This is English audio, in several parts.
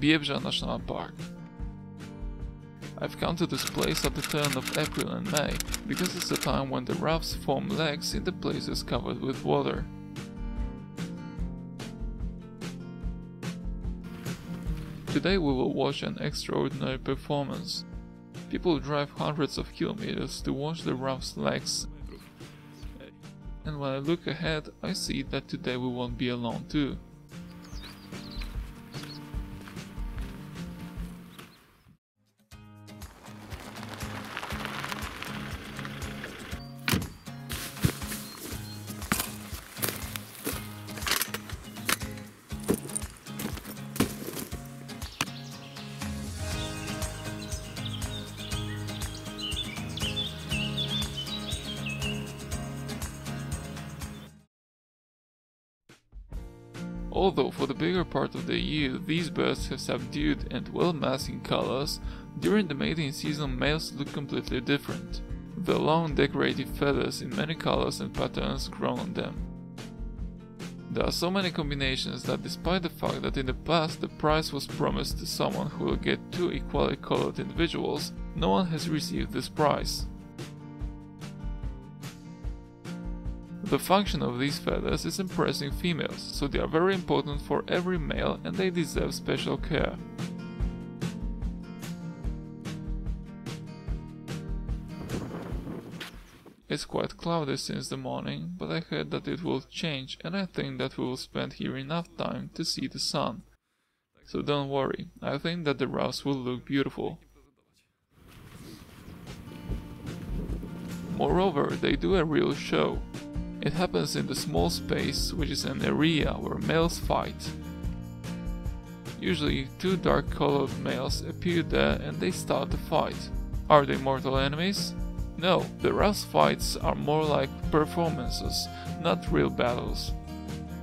Biebrza National Park. I've come to this place at the turn of April and May, because it's the time when the ruffs form leks in the places covered with water. Today we will watch an extraordinary performance. People drive hundreds of kilometers to watch the ruff's leks. And when I look ahead, I see that today we won't be alone too. Although for the bigger part of the year these birds have subdued and well-masking colors, during the mating season males look completely different. The long decorative feathers in many colors and patterns grown on them. There are so many combinations that despite the fact that in the past the prize was promised to someone who will get two equally colored individuals, no one has received this prize. The function of these feathers is impressing females, so they are very important for every male and they deserve special care. It's quite cloudy since the morning, but I heard that it will change and I think that we will spend here enough time to see the sun. So don't worry, I think that the ruffs will look beautiful. Moreover, they do a real show. It happens in the small space, which is an area where males fight. Usually, two dark colored males appear there and they start the fight. Are they mortal enemies? No, the ruffs fights are more like performances, not real battles.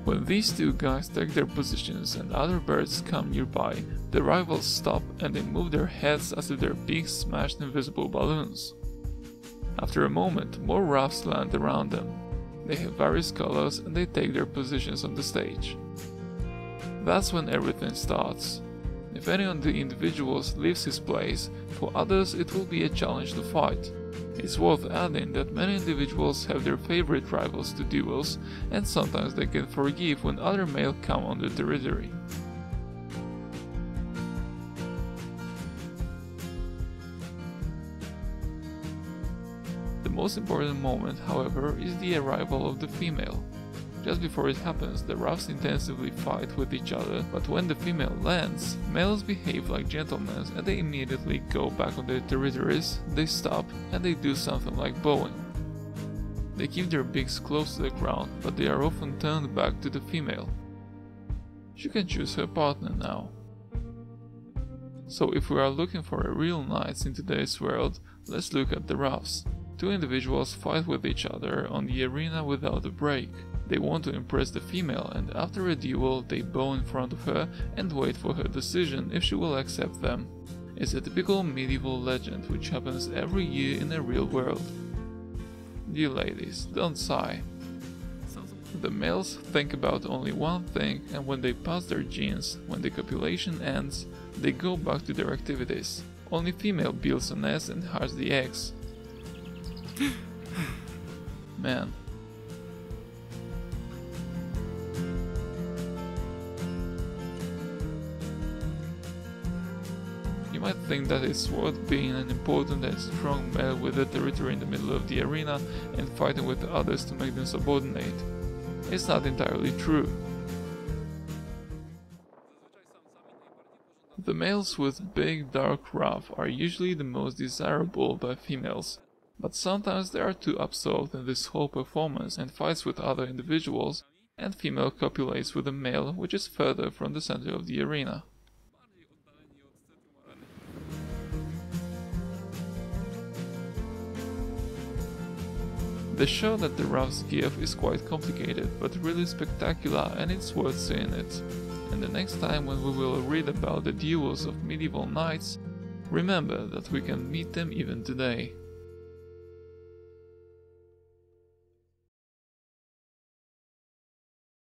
When these two guys take their positions and other birds come nearby, the rivals stop and they move their heads as if their beaks smashed invisible balloons. After a moment, more ruffs land around them. They have various colors and they take their positions on the stage. That's when everything starts. If any of the individuals leaves his place, for others it will be a challenge to fight. It's worth adding that many individuals have their favorite rivals to duels, and sometimes they can forgive when other male come on their territory. Most important moment, however, is the arrival of the female. Just before it happens, the ruffs intensively fight with each other, but when the female lands, males behave like gentlemen and they immediately go back on their territories, they stop and they do something like bowing. They keep their beaks close to the ground, but they are often turned back to the female. She can choose her partner now. So if we are looking for a real knights in today's world, let's look at the ruffs. Two individuals fight with each other on the arena without a break. They want to impress the female and after a duel they bow in front of her and wait for her decision if she will accept them. It's a typical medieval legend which happens every year in the real world. Dear ladies, don't sigh. The males think about only one thing and when they pass their genes, when the copulation ends, they go back to their activities. Only female builds a nest and hatches the eggs. Man. You might think that it's worth being an important and strong male with a territory in the middle of the arena and fighting with others to make them subordinate. It's not entirely true. The males with big dark ruff are usually the most desirable by females, but sometimes they are too absorbed in this whole performance and fights with other individuals, and female copulates with a male which is further from the center of the arena. The show that the ruffs give is quite complicated, but really spectacular and it's worth seeing it. And the next time when we will read about the duels of medieval knights, remember that we can meet them even today.